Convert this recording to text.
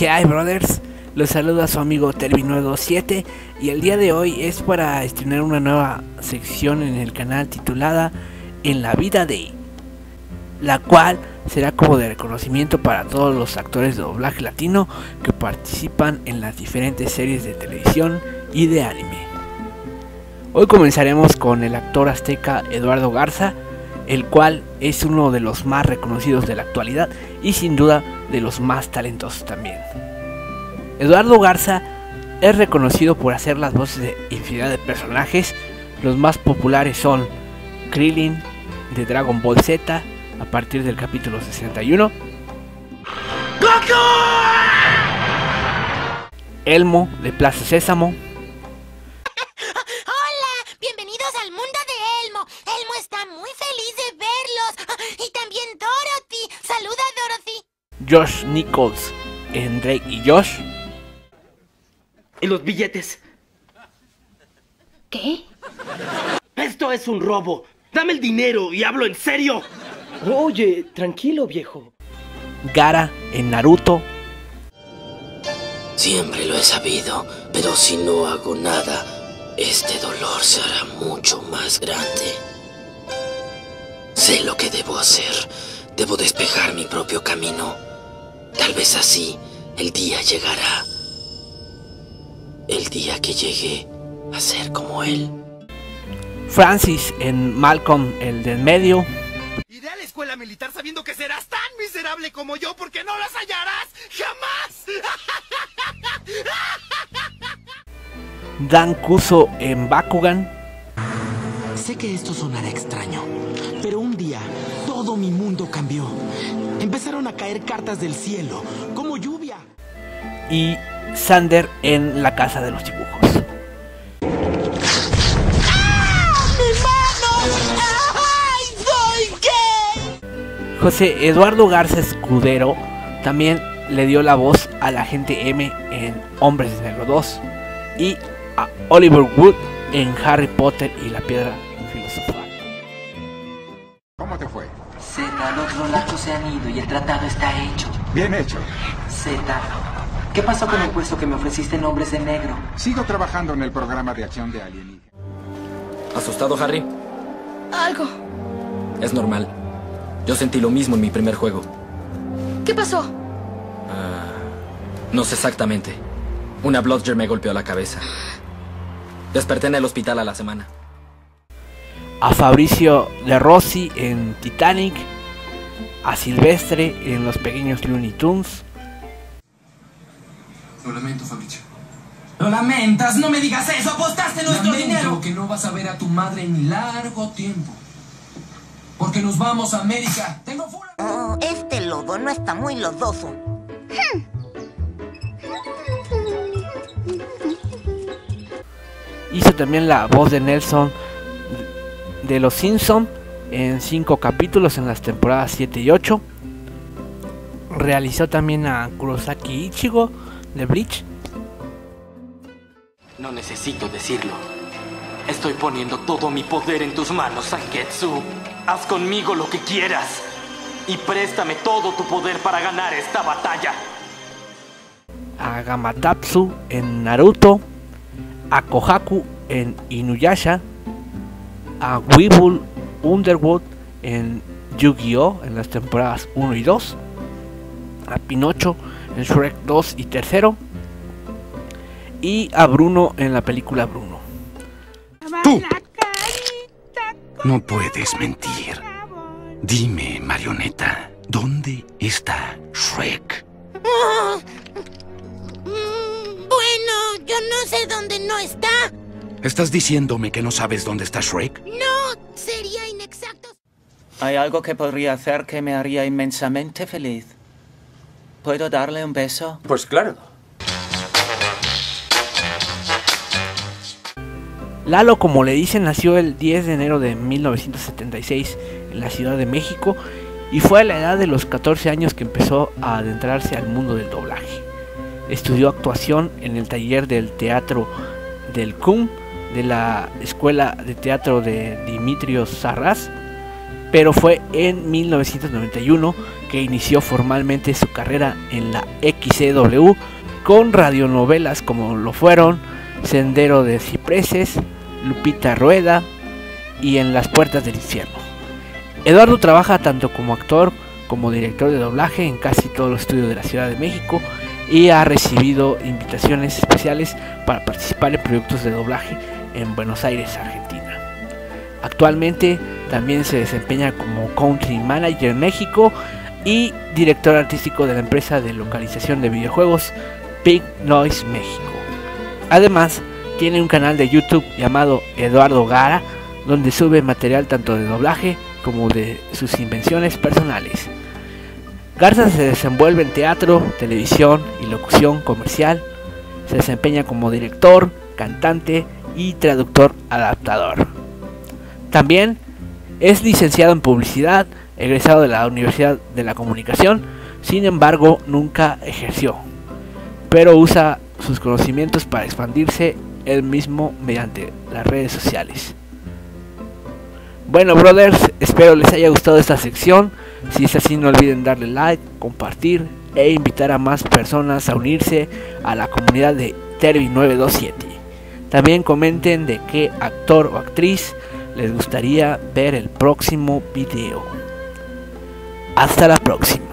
¿Qué hay, brothers? Los saluda su amigo Termin927 y el día de hoy es para estrenar una nueva sección en el canal titulada En la vida de, la cual será como de reconocimiento para todos los actores de doblaje latino que participan en las diferentes series de televisión y de anime. Hoy comenzaremos con el actor azteca Eduardo Garza, el cual es uno de los más reconocidos de la actualidad y sin duda de los más talentosos también. Eduardo Garza es reconocido por hacer las voces de infinidad de personajes, los más populares son Krillin de Dragon Ball Z a partir del capítulo 61, Elmo de Plaza Sésamo, Josh Nichols en Drake y Josh, ¿Y los billetes? ¿Qué? Esto es un robo. Dame el dinero y hablo en serio. Oye, tranquilo, viejo. Gara en Naruto, Siempre lo he sabido, pero si no hago nada, este dolor se hará mucho más grande. Sé lo que debo hacer. Debo despejar mi propio camino. Tal vez así el día llegará. El día que llegue a ser como él. Francis en Malcolm el del medio, Iré a la escuela militar sabiendo que serás tan miserable como yo porque no las hallarás jamás. Dan Kuso en Bakugan, Sé que esto sonará extraño, pero un día todo mi mundo cambió. Empezaron a caer cartas del cielo, como lluvia. y Sander en La Casa de los Dibujos. José Eduardo Garza Escudero también le dio la voz al agente M en Hombres de Negro 2 y a Oliver Wood en Harry Potter y la Piedra Filosofal. Los rolazos se han ido y el tratado está hecho. Bien hecho. Z, ¿qué pasó con el puesto que me ofreciste en Hombres de Negro? Sigo trabajando en el programa de acción de alienígenas. ¿Asustado, Harry? Algo. Es normal. Yo sentí lo mismo en mi primer juego. ¿Qué pasó? No sé exactamente. Una Bludger me golpeó la cabeza. Desperté en el hospital a la semana. A Fabricio de Rossi en Titanic, a Silvestre en Los Pequeños Looney Tunes, Lo lamento, Fabricio. Lo lamentas, no me digas eso, apostaste nuestro Lamento dinero. que no vas a ver a tu madre en largo tiempo. Porque nos vamos a América. Tengo fuera. Oh, este lodo no está muy lodoso. hizo también la voz de Nelson de Los Simpson en cinco capítulos en las temporadas 7 y 8. Realizó también a Kurosaki Ichigo de Bleach No necesito decirlo. Estoy poniendo todo mi poder en tus manos, Sanketsu. Haz conmigo lo que quieras. Y préstame todo tu poder para ganar esta batalla. a Gamatatsu en Naruto, a Kohaku en Inuyasha, a Weevil Underwood en Yu-Gi-Oh! en las temporadas 1 y 2, a Pinocho en Shrek 2 y 3, y a Bruno en la película Bruno. ¡Tú! No puedes mentir. Dime, marioneta, ¿dónde está Shrek? Mm, bueno, yo no sé dónde no está. ¿Estás diciéndome que no sabes dónde está Shrek? No. Hay algo que podría hacer que me haría inmensamente feliz. ¿Puedo darle un beso? Pues claro. Lalo, como le dicen, nació el 10 de enero de 1976 en la Ciudad de México y fue a la edad de los 14 años que empezó a adentrarse al mundo del doblaje. Estudió actuación en el taller del teatro del CUM de la Escuela de Teatro de Dimitrios Sarraz pero fue en 1991 que inició formalmente su carrera en la XCW con radionovelas como lo fueron Sendero de Cipreses, Lupita Rueda y En las Puertas del Infierno. Eduardo trabaja tanto como actor como director de doblaje en casi todos los estudios de la Ciudad de México y ha recibido invitaciones especiales para participar en proyectos de doblaje en Buenos Aires, Argentina. Actualmente también se desempeña como country manager México y director artístico de la empresa de localización de videojuegos Big Noise México. Además, tiene un canal de YouTube llamado Eduardo Gara, donde sube material tanto de doblaje como de sus invenciones personales. Garza se desenvuelve en teatro, televisión y locución comercial. Se desempeña como director, cantante y traductor adaptador. También es licenciado en publicidad, egresado de la Universidad de la Comunicación, sin embargo nunca ejerció, pero usa sus conocimientos para expandirse él mismo mediante las redes sociales. Bueno, brothers, espero les haya gustado esta sección. Si es así, no olviden darle like, compartir e invitar a más personas a unirse a la comunidad de Terbi 927. También comenten de qué actor o actriz les gustaría ver el próximo video. Hasta la próxima.